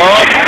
God